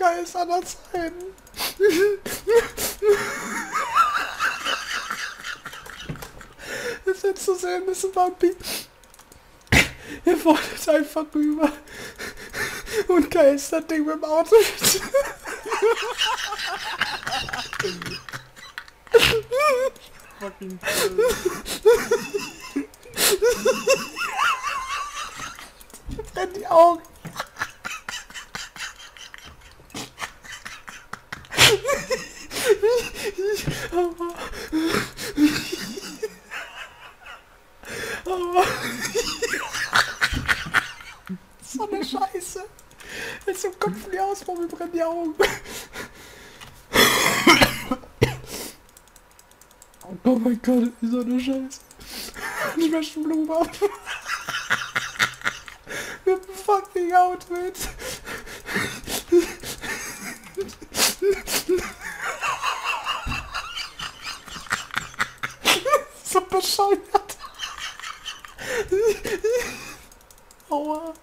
war der billigste Geist aller Zeiten. Das jetzt zu sehen ist Bumpy. Er fordert einfach rüber und geistert Ding mit dem Auto. Fucking Brennt die Augen. Aber, aber, so eine Scheiße. Jetzt im Kopf die aus, mir brennen die Augen. Oh mein Gott, so eine Scheiße. Ich möchte Blumen ab. Mit dem fucking Outfit. so bescheuert. Aua.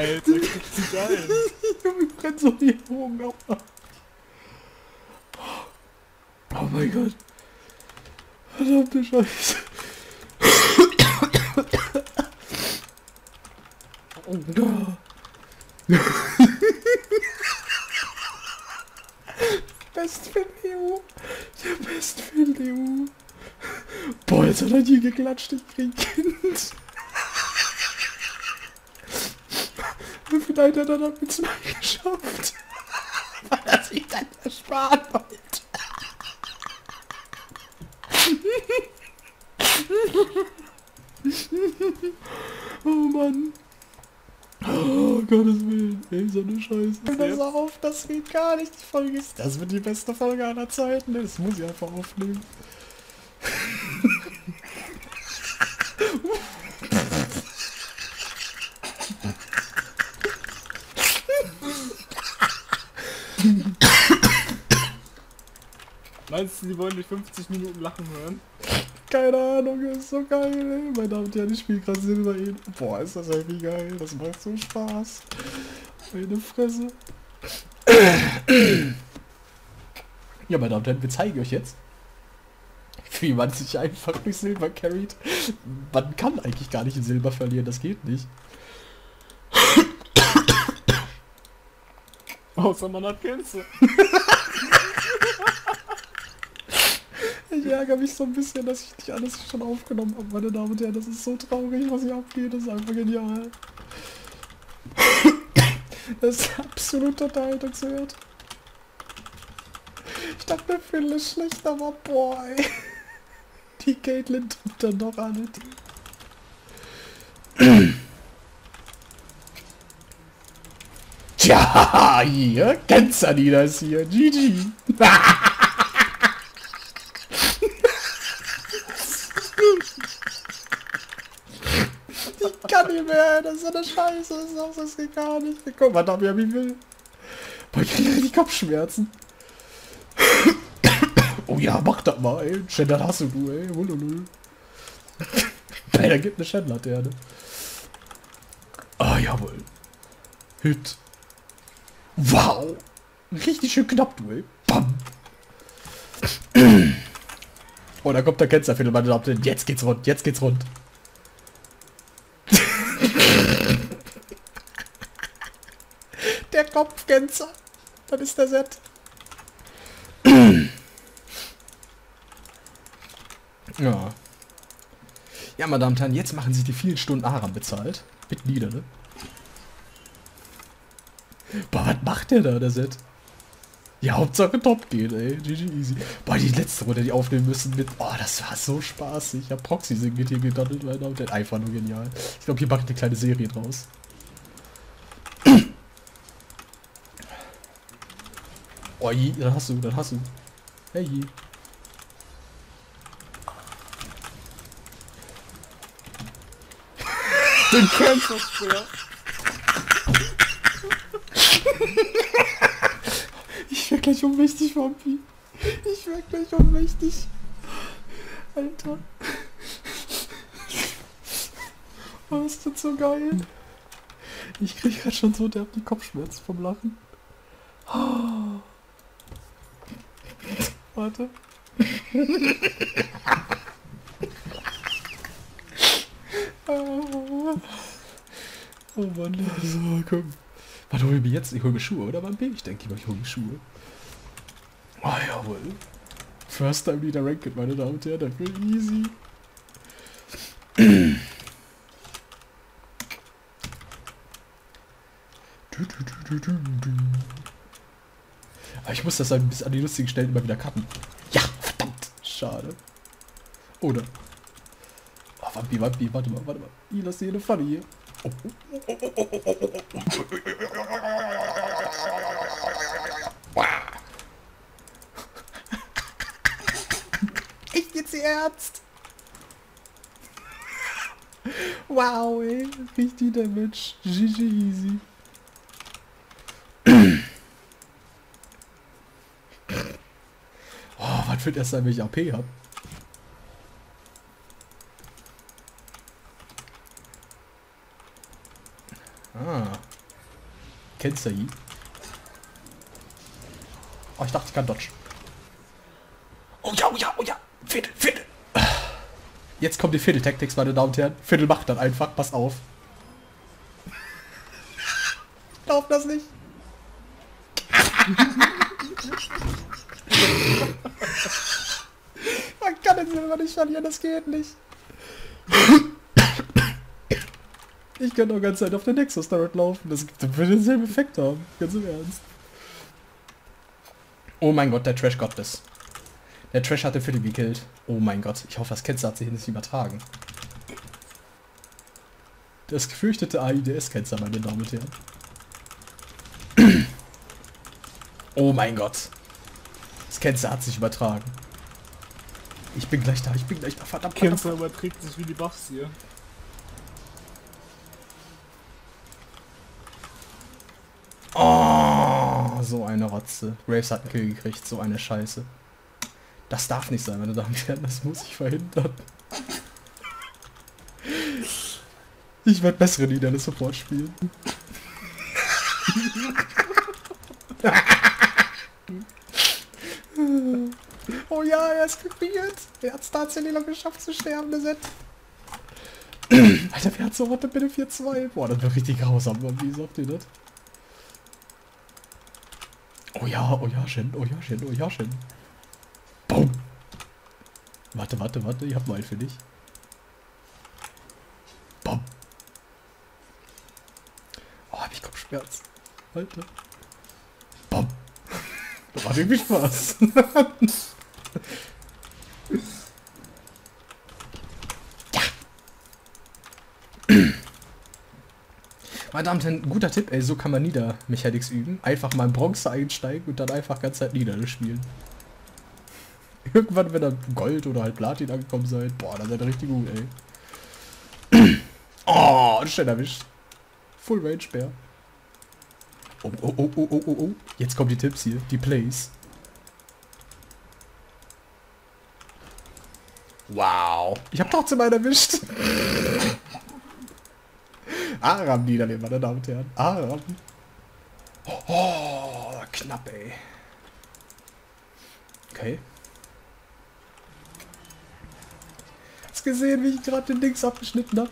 Alter, guck dich geil. Mir brennen so die Augen Aua. Oh mein Gott. Verdammte Scheiße. Oh. Bestfilm EU. Der Bestfilm EU. Boah, jetzt hat er hier geklatscht, ich krieg Kind. Vielleicht hat er damit zwei geschafft. Weil er sich dann ersparen wollte. oh Mann. Oh Gottes Willen. Ey, so eine Scheiße. Hör das auf, das geht gar nicht. Die Folge ist. Das wird die beste Folge aller Zeiten. Das muss ich einfach aufnehmen. Meinst du, die wollen dich 50 Minuten lachen hören? Keine Ahnung, ist so geil, ey. Meine Damen und Herren, ich spiele gerade Silber in. Boah, ist das irgendwie geil. Das macht so Spaß. Meine Fresse. Ja, meine Damen und Herren, wir zeigen euch jetzt, wie man sich einfach durch Silber carried. Man kann eigentlich gar nicht in Silber verlieren, das geht nicht. Außer man hat Gänse. Ich ärgere mich so ein bisschen, dass ich nicht alles schon aufgenommen habe, meine Damen und Herren. Das ist so traurig, was hier abgeht. Das ist einfach genial. Das ist absolut unterhaltungswert. Ich dachte, der Film ist schlecht, aber boah, ey. Die Caitlyn tut dann doch alle. Tja, hier, Gänzernina ist hier. GG. Ich kann nicht mehr, das ist so eine Scheiße, das, das geht gar nicht. Guck mal, da wie ich will. Boah, ich kriege richtig Kopfschmerzen. Oh ja, mach das mal, ey. Schändler hast du, du, ey. Hululul. Ey, da gibt eine Schändler-Terne. Ah, jawohl. Hit. Wow. Richtig schön knapp, du, ey. Bam. Oh, da kommt der Kennzeichen, meine Damen und Herren. Jetzt geht's rund, jetzt geht's rund. der Kopfgänzer. Das ist der Set. ja. Ja, meine Damen und Herren, jetzt machen sich die vielen Stunden Aram bezahlt. Mit nieder, ne? Boah, was macht der da, der Set? Ja, Hauptsache top geht, ey. GG easy. Boah, die letzte Runde, die aufnehmen müssen mit... Oh, das war so spaßig. Ich hab Proxy singen mit hier gedaddelt, meine Damen. Einfach nur genial. Ich glaube, hier macht eine kleine Serie draus. Oh, je, dann hast du, dann hast du. Hey, je. Den du schwer. Ich werde gleich ohnmächtig, Vampi. Ich werd gleich ohnmächtig. Alter. Oh, ist das so geil. Ich krieg grad schon so derb die Kopfschmerzen vom Lachen. Warte. Oh Mann, so, komm. Warte, hol ich mir jetzt? Ich hol mir Schuhe, oder Mann? Ich denke, ich hol mir Schuhe. Oh, jawohl. First time wieder Ranked, meine Damen und Herren. Dafür easy. Du, du, du, du, du, du. Aber ich muss das halt bis an die lustigen Stellen immer wieder cutten. Ja, verdammt. Schade. Oder. Oh, Wampi, Wampi, warte mal, warte mal. Ich lasse hier eine Pfanne hier. Oh, Echt jetzt ihr Ernst? Wow, ey. Richtig Damage. GG easy. Was wird erst sein, wenn ich AP hab? Ah. Kennst du ihn? Oh, ich dachte, ich kann dodge. Oh ja, oh ja, oh ja. Viertel, Viertel. Jetzt kommt die Viertel-Tactics, meine Damen und Herren. Viertel macht dann einfach. Pass auf. Glaub das nicht. Man kann verlieren, das geht nicht. Ich kann doch ganz Zeit auf der Nexus Turret laufen. Das würde denselben Effekt haben. Ganz im Ernst. Oh mein Gott, der Trash got this. Der Trash hat den Viertel gekillt. Oh mein Gott, ich hoffe, das Ketzer hat sich nicht übertragen. Das gefürchtete AIDS-Ketzer, meine Damen und Herren. Oh mein Gott. Das Ketzer hat sich übertragen. Ich bin gleich da, ich bin gleich da, verdammt. verdammt. Cancer überträgt sich wie die Buffs hier. Oh, so eine Rotze. Graves hat einen Kill gekriegt, so eine Scheiße. Das darf nicht sein, meine Damen und Herren, das muss ich verhindern. Ich werde bessere Lieder Support spielen. oh ja, er ist gebiert. Er hat es tatsächlich noch geschafft zu sterben, der Set. Alter, wer hat so Rotte bitte 4-2? Boah, das wird richtig grausam, wie sagt ihr das? Oh ja, oh ja, Shen, oh ja, Shen, oh ja, Shen. Boom. Warte, warte, warte, ich hab mal für dich. Bom. Oh, hab ich Kopfschmerzen. Alter. Bom. Das macht irgendwie Spaß. Meine Damen und Herren, guter Tipp, ey, so kann man Nieder-Mechanics üben. Einfach mal in Bronze einsteigen und dann einfach ganz Zeit Nieder spielen. Irgendwann, wenn ihr Gold oder halt Platin angekommen seid, boah, dann seid ihr richtig gut, ey. oh, schnell erwischt. Full Range Bär. Oh, oh, oh, oh, oh, oh, oh. Jetzt kommen die Tipps hier, die Plays. Wow. Ich hab trotzdem einen erwischt. Aram Niederleben, meine Damen und Herren. Aram. Oh, knapp, ey. Okay. Hast gesehen, wie ich gerade den Dings abgeschnitten habe?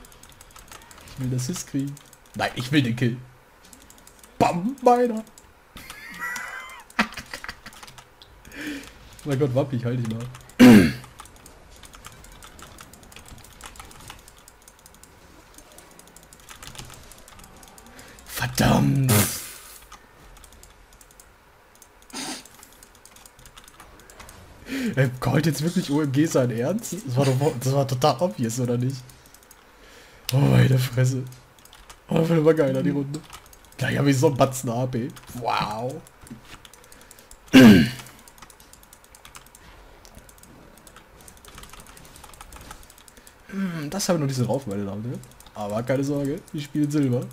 Ich will das His kriegen. Nein, ich will den Kill. Bam, meiner. mein Gott, Wappi, ich halte dich mal. Verdammt. Ey, Gold jetzt wirklich OMG sein Ernst? Das war doch das war total obvious, oder nicht? Oh, meine Fresse. Oh, das war geiler, die Runde. Gleich habe ich so einen Batzen AP. Wow. Das haben wir noch nicht so drauf, meine. Aber keine Sorge, ich spiele Silber.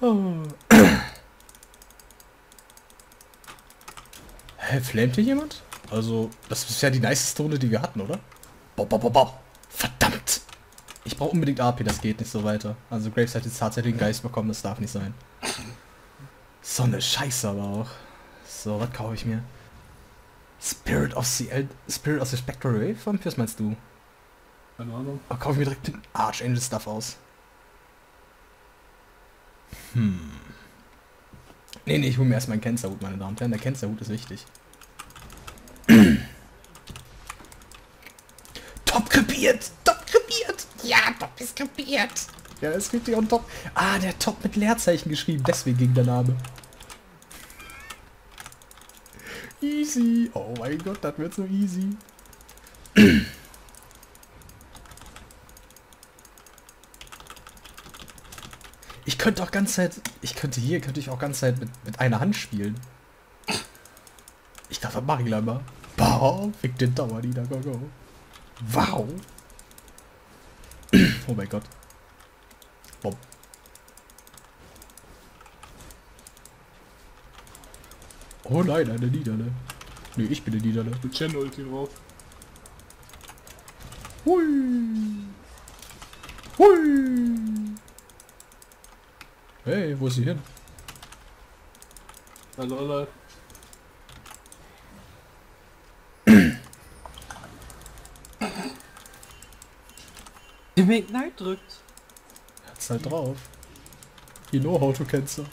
Oh. Hä, flamet hier jemand? Also, das ist ja die niceste Runde, die wir hatten, oder? Bob, bob, bob, bob. Verdammt! Ich brauche unbedingt AP, das geht nicht so weiter. Also Graves hat jetzt tatsächlich einen Geist bekommen, das darf nicht sein. So eine Scheiße aber auch. So, was kaufe ich mir? Spirit of the El Spirit of the Spectral Wave? Was meinst du? Keine Ahnung. Oh, kaufe ich mir direkt den Archangel Stuff aus. Hm. Nee, nee, ich hole mir erstmal einen Kenzerhut, meine Damen und Herren. Der Kenzerhut ist wichtig. top krepiert! Top krepiert! Ja, top ist krepiert! Ja, es gibt hier on top. Ah, der Top mit Leerzeichen geschrieben, deswegen ging der Name. Easy. Oh mein Gott, das wird so easy. könnte auch ganz Zeit, ich könnte hier, könnte ich auch ganz Zeit mit, mit einer Hand spielen. Ich dachte, das mache ich gleich mal. Wow, fick den Dauer, die da go, go. Wow. oh mein Gott. Bob. Oh nein, eine Niederle. Nee, ich bin eine Niederle. Mit Chen Ulti drauf. Hui. Hui. Hey, wo ist sie hin? Also alle. Die Make Night drückt. Hat's halt drauf. You know how to cancel.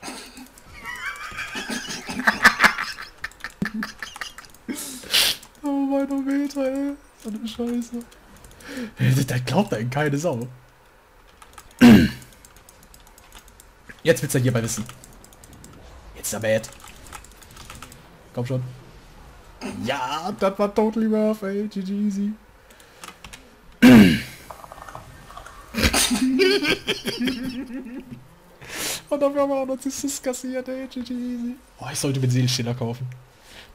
oh Manometer, ey. So eine Scheiße. Der glaubt einen keine Sau. Jetzt willst du hierbei wissen. Jetzt aber Ed. Komm schon. Ja, das war totally worth, ey. GG easy. Und dafür haben wir auch noch Sis kassiert, ey. GG easy. Oh, ich sollte mir den Seelensteller kaufen.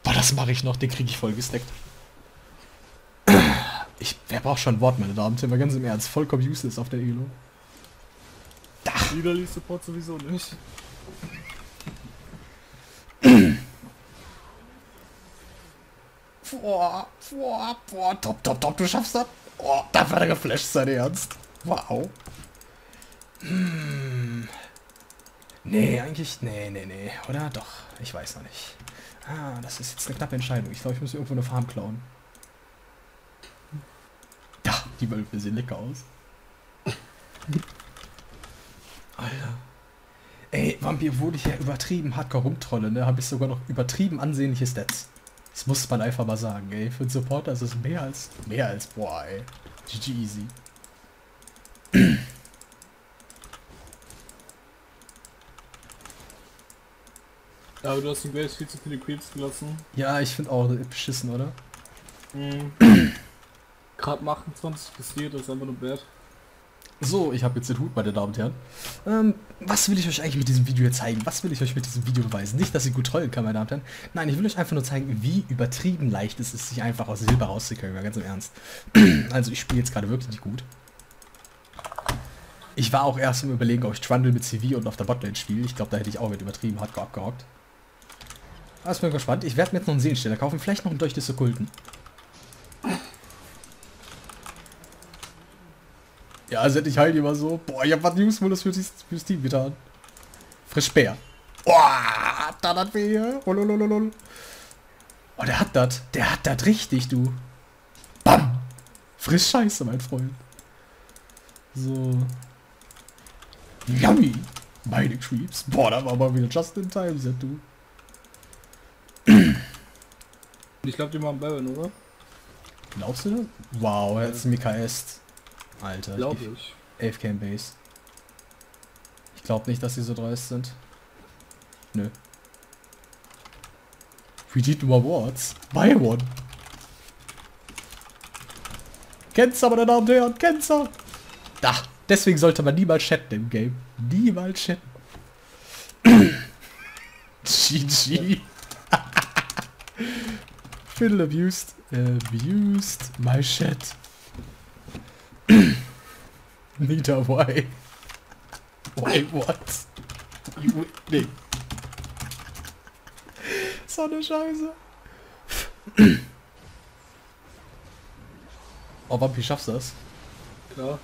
Boah, das mache ich noch. Den kriege ich voll gesteckt. Ich, wer braucht schon ein Wort, meine Damen und Herren? Ganz im Ernst. Vollkommen useless auf der Elo. Niederli Support sowieso nicht. Boah, boah, boah, top, top, top, du schaffst das. Oh, da war er geflasht, sein Ernst. Wow. Hm. Nee, eigentlich, nee, nee, nee. Oder? Doch, ich weiß noch nicht. Ah, das ist jetzt eine knappe Entscheidung. Ich glaube, ich muss irgendwo eine Farm klauen. Ja, die Wölfe sehen lecker aus. Alter. Ey, Vampir wurde ich ja übertrieben hardcore rumtrolle, ne? Habe ich sogar noch übertrieben ansehnliche Stats. Das muss man einfach mal sagen, ey. Für einen Supporter ist es mehr als, mehr als, boah, ey. GG easy. Ja, aber du hast den Graves viel zu viele Creeps gelassen. Ja, ich finde auch beschissen, oder? Mhm. Gerade 28 passiert, das ist einfach nur bad. So, ich habe jetzt den Hut, meine Damen und Herren. Ähm, was will ich euch eigentlich mit diesem Video zeigen? Was will ich euch mit diesem Video beweisen? Nicht, dass ich gut trollen kann, meine Damen und Herren. Nein, ich will euch einfach nur zeigen, wie übertrieben leicht es ist, sich einfach aus Silber rauszukriegen, ganz im Ernst. also ich spiele jetzt gerade wirklich nicht gut. Ich war auch erst im Überlegen, ob ich Trundle mit CV und auf der Botlane spiele. Ich glaube, da hätte ich auch mit übertrieben hardcore abgehockt. Aber ich bin gespannt. Ich werde mir jetzt noch einen Seelensteller kaufen. Vielleicht noch einen des Okkulten. Ja, also hätte ich halt immer so. Boah, ich hab was Newsmodus für fürs Team getan. Frisch Bär. Boah, da hat wir hier. Oh, oh, der hat das. Der hat das richtig, du. Bam. Frisch Scheiße, mein Freund. So. Yummy. Meine Creeps. Boah, da war mal wieder just in time, set du. Ich glaube, die machen Baron, oder? Glaubst du das? Wow, er hat's MKS. Alter. Glaube ich. 11 Cam Base. Ich glaube nicht, dass sie so dreist sind. Nö. We need more awards. Buy one. Kennst aber, meine Damen und Herren, kennst du? Da. Deswegen sollte man niemals chatten im Game. Niemals chatten. GG. Fiddle abused. Abused my shit. Neither way. Wait, what? You, nee. So eine Scheiße. Oh, Wampi, schaffst du das? Ja.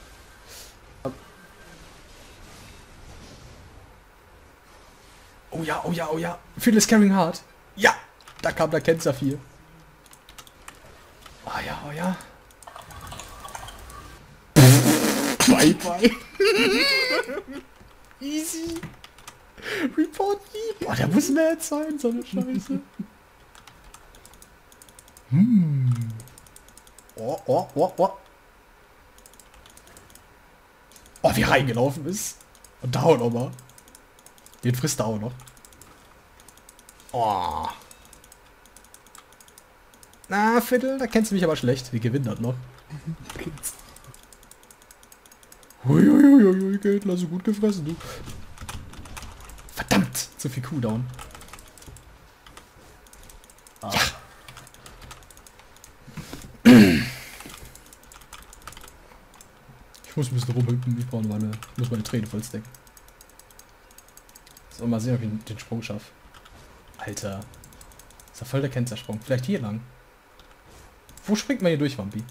Oh ja, oh ja, oh ja. Fearless Carrying Heart. Ja, da kam der Kenzer 4. Oh ja, oh ja. Bye, bye. Easy. Report me. Boah, der muss mad sein, so eine Scheiße. Hm. Oh, oh, oh, oh. Oh, wie reingelaufen ist. Und da auch noch mal. Den frisst er auch noch. Oh. Na, Viertel, da kennst du mich aber schlecht. Wir gewinnen das noch. Huiuiuiui, Geldler, so gut gefressen, du. Verdammt, zu viel Cooldown. Ah. Ja. Ich muss ein bisschen rumhüpfen, ich brauche meine, muss meine Träne voll stacken. So, mal sehen, ob ich den Sprung schaffe. Alter. Ist ja voll der Kennzersprung. Vielleicht hier lang. Wo springt man hier durch, Wampi?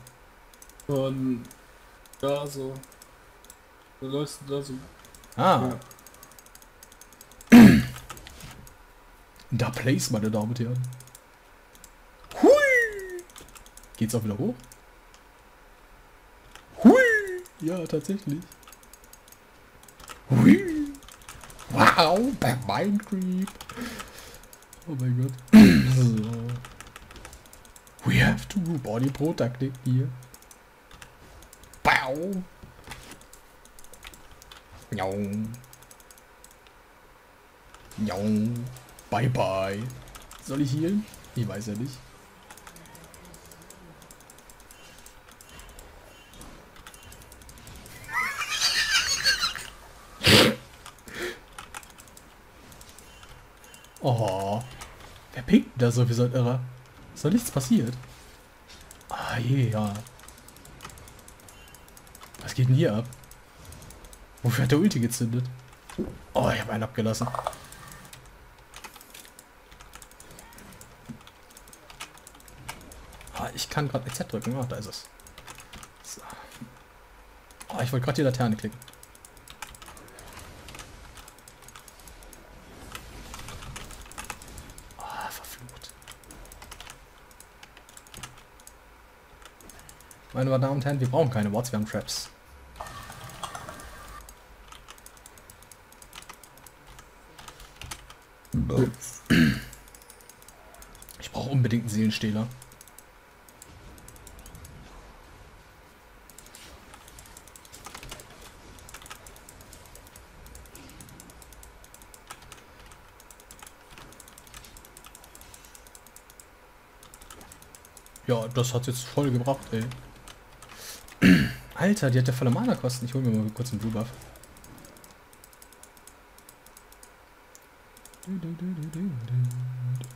Von da so. Du läufst da so. Ah, Ja. da Place, meine Damen und Herren. Hui! Geht's auch wieder hoch? Hui! Ja, tatsächlich. Hui! Wow, bei Mindcreep. Oh mein Gott. so. We have to Body Pro-Taktik hier. Bau! Njong. Njong. Bye bye. Soll ich healen? Ich weiß ja nicht. Oh. Wer pinkt denn da so wie so ein Irrer? Ist doch nichts passiert. Ah, je, ja. Was geht denn hier ab? Wofür hat der Ulti gezündet? Oh, ich habe einen abgelassen. Ah, ich kann gerade Z drücken. Ah, da ist es. So. Oh, ich wollte gerade die Laterne klicken. Ah, verflucht. Meine Damen und Herren, wir brauchen keine Wards, wir haben Traps. Ich brauche unbedingt einen Seelenstähler. Ja, das hat jetzt voll gebracht, ey. Alter, die hat ja volle Mana-Kosten. Ich hol mir mal kurz einen Blue Buff.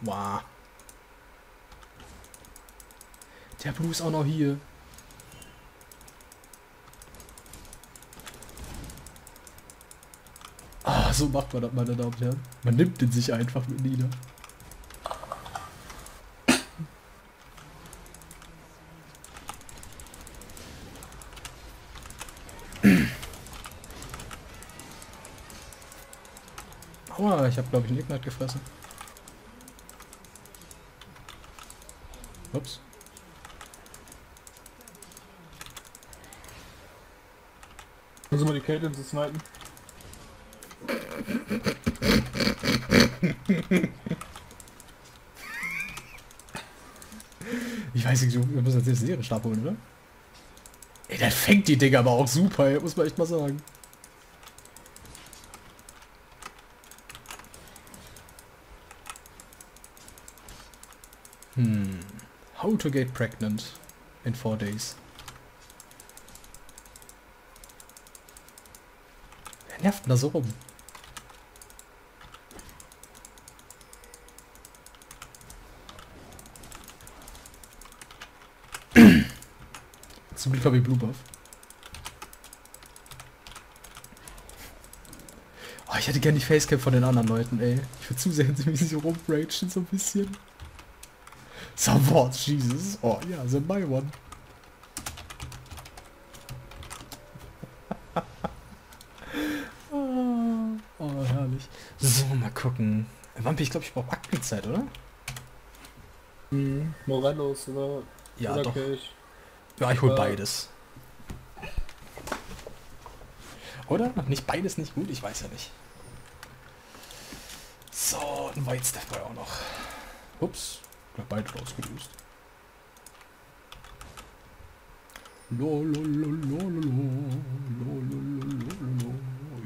Wow. Der Blue ist auch noch hier. Ah, so macht man das, meine Damen und Herren. Man nimmt den sich einfach mit nieder. Aua, ich habe glaube ich einen Ignite gefressen. Ups. Du mal die Caitlyn zu snipen? Ich weiß nicht, wir müssen jetzt den Serienstab holen, oder? Ey, der fängt die Dinger aber auch super, ey, muss man echt mal sagen. Hm. How to get pregnant in four days. Wer nervt denn da so rum? Zum Glück habe ich Blue Buff. Oh, ich hätte gerne die Facecam von den anderen Leuten, ey. Ich würde zusehen, wie sie rumbragen so ein bisschen. Support, Jesus. Oh, ja, the my one. oh, oh, herrlich. So, mal gucken. Wampi, ich glaube, ich brauche Aktenzeit, oder? Hm, Morellos oder, Ja, oder doch. Kelch. Ja, ich hol beides. Oder? Nicht beides nicht gut? Ich weiß ja nicht. So, ein White Staff war auch noch. Ups, falsch rausgelöst.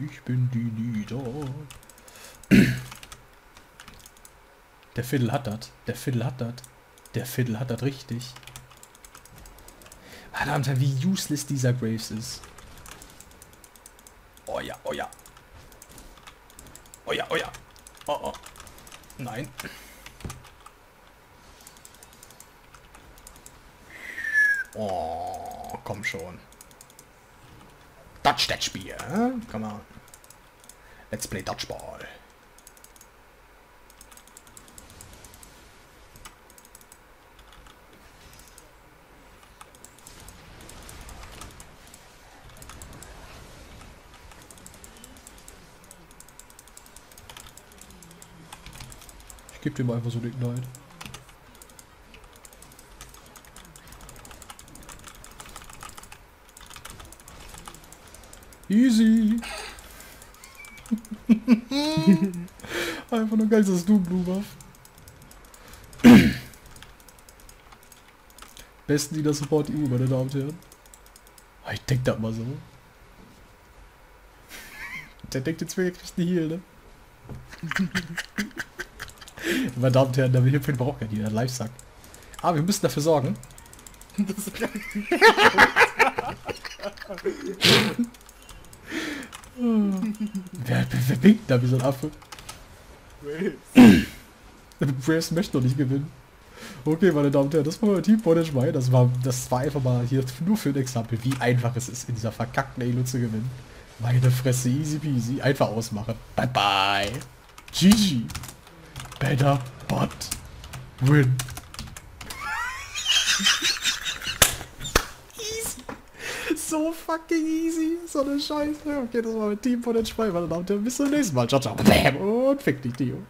Ich bin die Nieder. Der Fiddle hat das. Der Fiddle hat das. Der Fiddle hat das richtig. Verdammt, wie useless dieser Graves ist. Oh ja, oh ja. Oh ja, oh ja. Oh oh. Nein. Oh, komm schon. Dutch that Spiel, hä? Come on. Let's play Dutchball. Ich dir mal einfach so den Ignite. Easy. einfach nur geil, dass du Blue Buff. Besten Leader Support EU, meine Damen und Herren. Ah, Ich denk das mal so. Der denkt jetzt, wir kriegt eine Heal, ne? Meine Damen und Herren, der Hilfe braucht kein Heal, der Live-Sack. Ah, wir müssen dafür sorgen. Ist Wer, wer, winkt da wie so ein Affe? Braves möchte doch nicht gewinnen. Okay, meine Damen und Herren, das war mein Team Point Schwein. Das war, das war einfach mal hier nur für ein Exempel, wie einfach es ist, in dieser verkackten Elo zu gewinnen. Meine Fresse, easy peasy. Einfach ausmachen. Bye bye. GG. Better bot. Win. So fucking easy. So eine Scheiße. Okay, das war mein Team Schwein, meine Damen und Herren. Bis zum nächsten Mal. Ciao, ciao. Bam. Und fick dich, Dio.